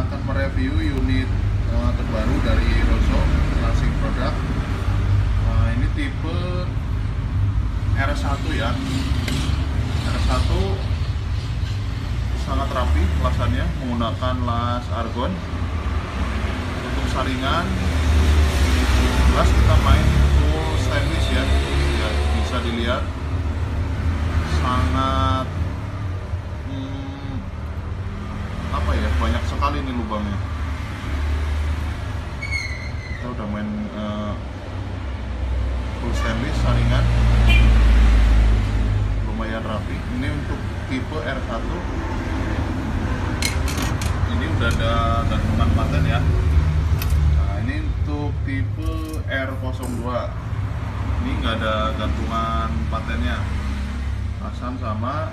Akan mereview unit eh, terbaru dari Rosso Racing Product Nah, ini tipe R1 ya. R1 sangat rapi lasannya menggunakan las argon. Untuk saringan las kita main full stainless ya, ya bisa dilihat sangat hmm, apa ya? Banyak sekali nih lubangnya. Kita udah main eh, full stainless saringan. Lumayan rapi. Ini untuk tipe R1 ini udah ada gantungan paten ya. Nah ini untuk tipe R02 ini nggak ada gantungan patennya. Pasang sama